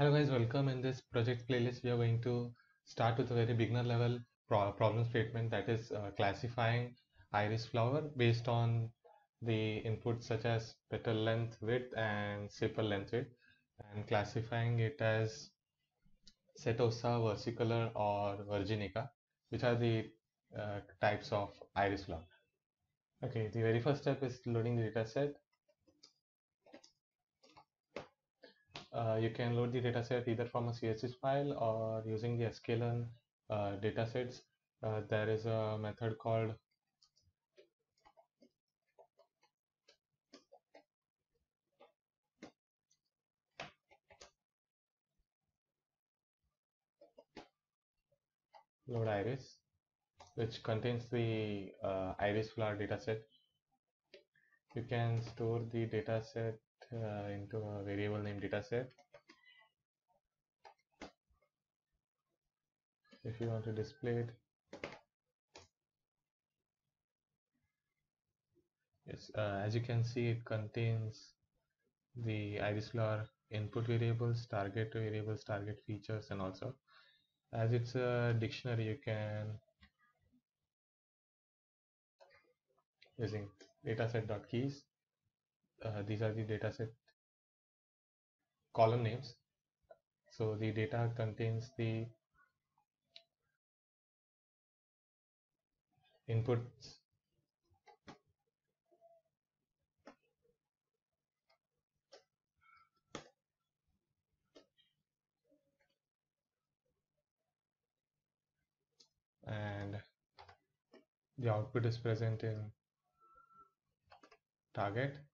Hello guys, welcome. In this project playlist, we are going to start with a very beginner level pro problem statement that is uh, classifying iris flower based on the inputs such as petal length width and sepal length width and classifying it as setosa, versicolor or virginica which are the uh, types of iris flower. Okay, the very first step is loading the dataset uh, you can load the dataset either from a CSV file or using the sklearn uh, datasets. Uh, there is a method called load iris which contains the uh, iris flower dataset. You can store the dataset uh, into a variable named dataset. If you want to display it, yes, uh, as you can see, it contains the iris flower input variables, target variables, target features, and also as it's a dictionary, you can using dataset.keys uh, these are the dataset column names. So the data contains the inputs and the output is present in target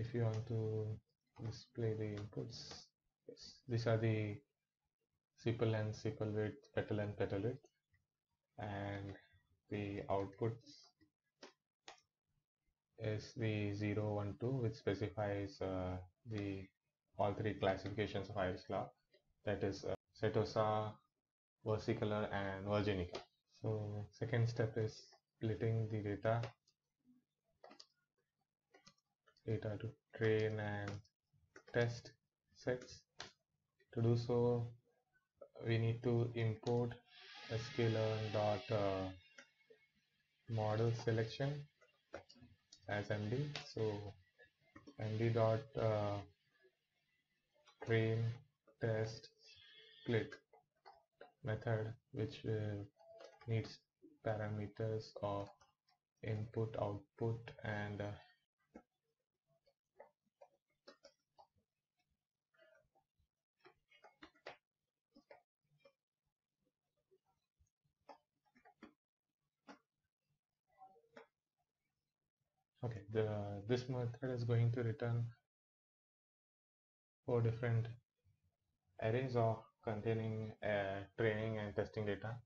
if you want to display the inputs. Yes these are the sepal length sepal width petal length petal width and the outputs is the 0 1 2 which specifies uh, the all three classifications of iris flower that is uh, setosa versicolor and virginica. So second step is splitting the data data to train and test sets. To do so, we need to import sklearn dot uh, model selection as md. So md dot uh, train test split method which uh, needs parameters of input output and okay the this method is going to return four different arrays of containing uh, training and testing data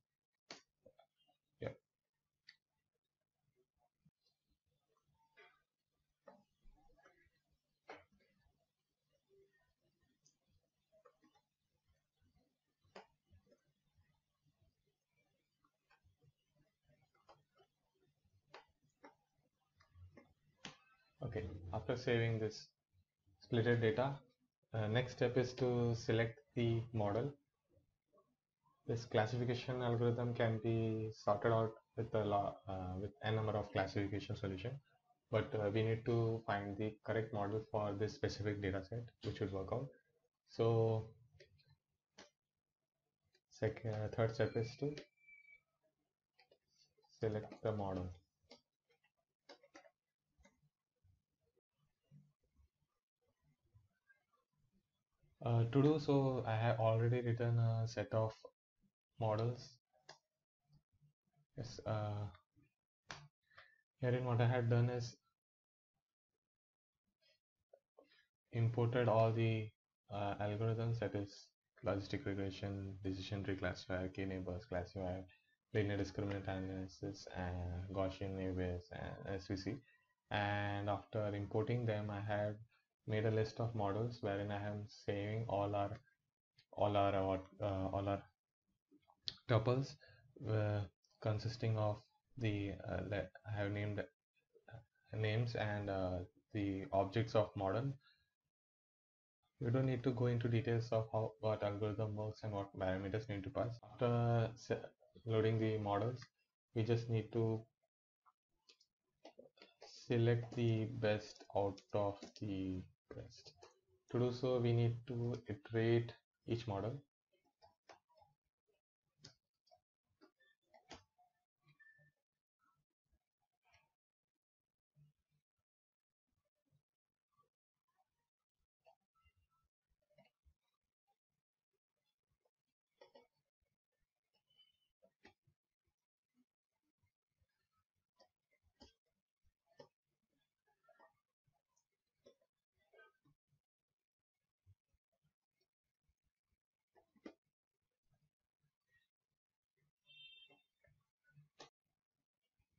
okay. After saving this splitted data uh, next step is to select the model. This classification algorithm can be sorted out with a uh, with a number of classification solution but uh, we need to find the correct model for this specific data set which would work out. So second uh, third step is to select the model Uh, to do so, I have already written a set of models. Yes, uh, herein what I had done is imported all the uh, algorithms that is logistic regression, decision tree classifier, k-neighbors classifier, linear discriminant analysis, and Gaussian naive Bayes and SVC. And after importing them, I have made a list of models wherein I am saving all our all our uh, all our tuples uh, consisting of the uh, I have named uh, names and uh, the objects of model. You don't need to go into details of how what algorithm works and what parameters need to pass. After loading the models, we just need to select the best out of the To do so, we need to iterate each model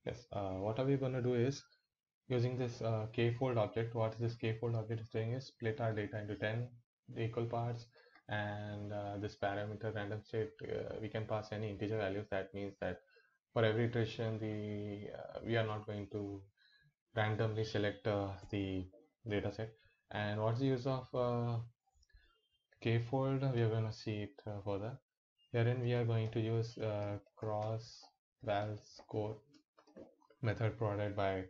Yes, uh, what are we going to do is using this uh, k-fold object, what this k-fold object is doing is split our data into 10 equal parts and uh, this parameter random state, uh, we can pass any integer values. That means that for every iteration, the uh, we are not going to randomly select uh, the data set. And what's the use of k-fold? We are going to see it further. Herein, we are going to use cross val score method provided by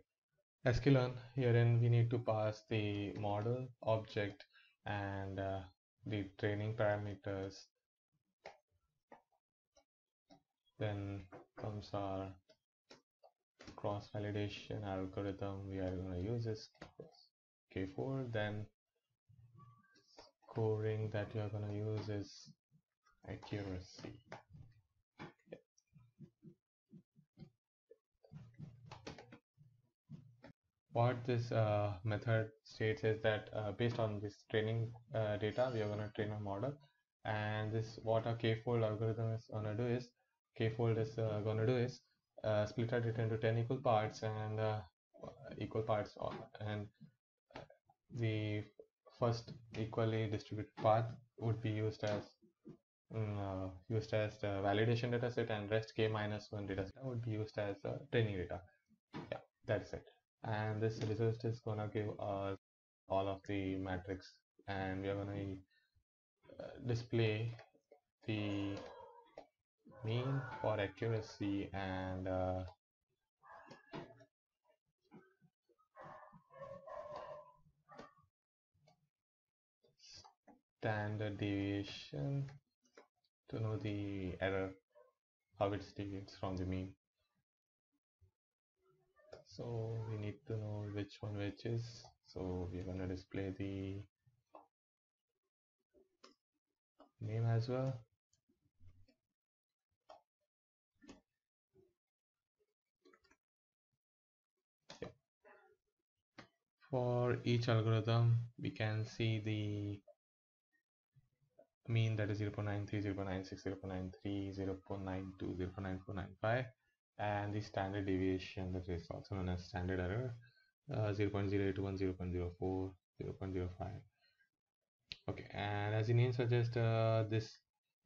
sklearn. Herein we need to pass the model object and uh, the training parameters. Then comes our cross validation algorithm. We are going to use this k-fold. Then scoring that you are going to use is accuracy. What this uh, method states is that uh, based on this training uh, data we are going to train a model. And this what a k-fold algorithm is going to do is k-fold is uh, going to do is uh, split our data into 10 equal parts and uh, equal parts and the first equally distributed path would be used as um, used as the validation data set and rest k minus 1 data set would be used as training data. Yeah that's it and this result is gonna give us all of the matrix and we are gonna uh, display the mean for accuracy and uh, standard deviation to know the error how it deviates from the mean so we need to know which one which is. So we're going to display the name as well. For each algorithm we can see the mean that is 0 0.93 0 0.96 0 0.93 0 0.92 0 0.9495 and the standard deviation that is also known as standard error uh, 0 0.081 0.04 0 0.05 okay and as the name suggests uh, this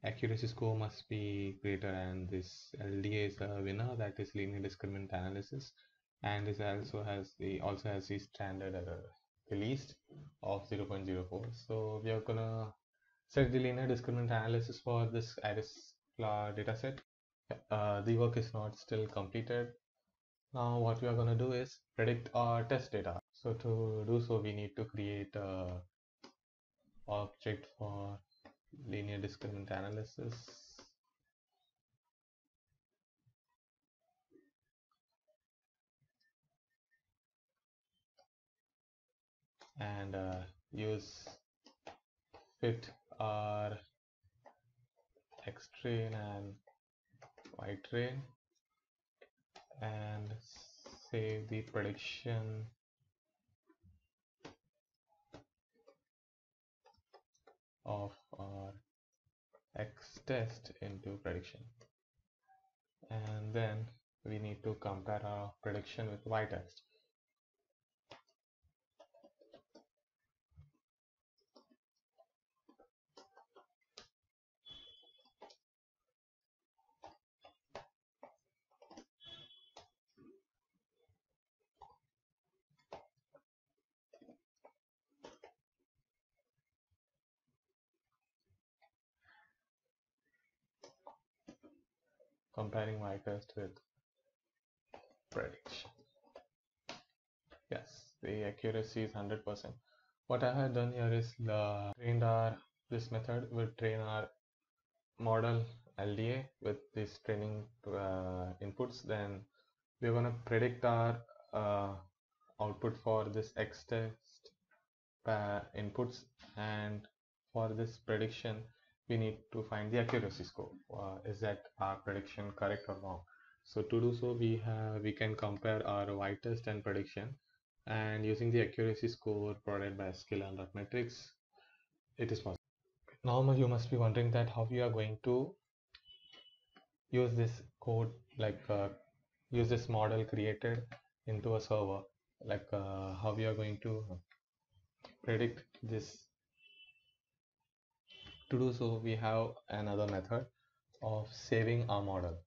accuracy score must be greater and this LDA is a winner. That is linear discriminant analysis. And this also has the also has the standard error the least of 0.04 so we are gonna set the linear discriminant analysis for this iris data dataset uh, the work is not still completed. Now what we are going to do is predict our test data. So to do so, we need to create a object for linear discriminant analysis. And uh, use fit our X train and Train and save the prediction. Of our X test into prediction. And then we need to compare our prediction with Y test comparing my test with prediction. Yes, the accuracy is 100%. What I have done here is the trained our this method will train our model LDA with these training uh, inputs. Then we're gonna predict our uh, output for this X test uh, inputs and for this prediction we need to find the accuracy score. Uh, is that our prediction correct or wrong? So to do so we have we can compare our y test and prediction. And using the accuracy score provided by sklearn.metrics it is possible. Now you must be wondering that how you are going to use this code like uh, use this model created into a server. Like uh, how we are going to predict this to do so we have another method of saving our model.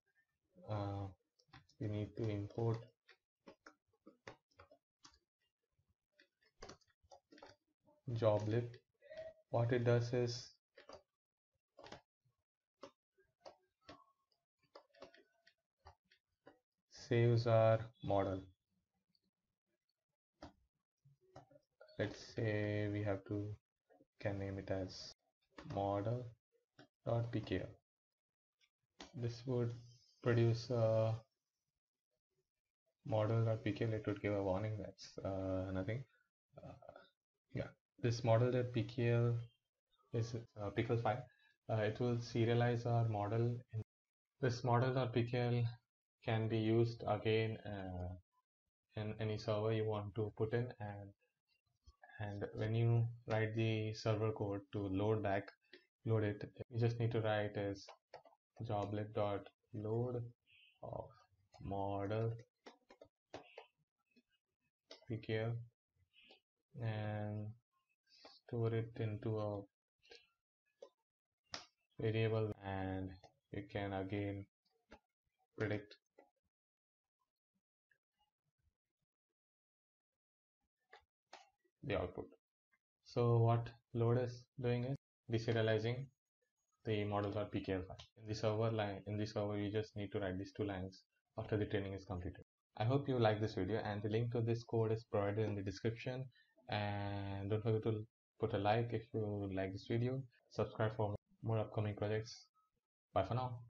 Uh, we need to import joblib. What it does is saves our model. Let's say we have to can name it as model.pkl this would produce a model.pkl it would give a warning that's uh, nothing. Uh, yeah this model.pkl is a pickle file. Uh, it will serialize our model. This model.pkl can be used again uh, in any server you want to put in and and when you write the server code to load back load it you just need to write is joblib.load of model pkl and store it into a variable and you can again predict the output. So what load is doing is deserializing the model.pkl file. In the server line, in the server, you just need to write these two lines after the training is completed. I hope you like this video and the link to this code is provided in the description and don't forget to put a like if you like this video subscribe for more upcoming projects bye for now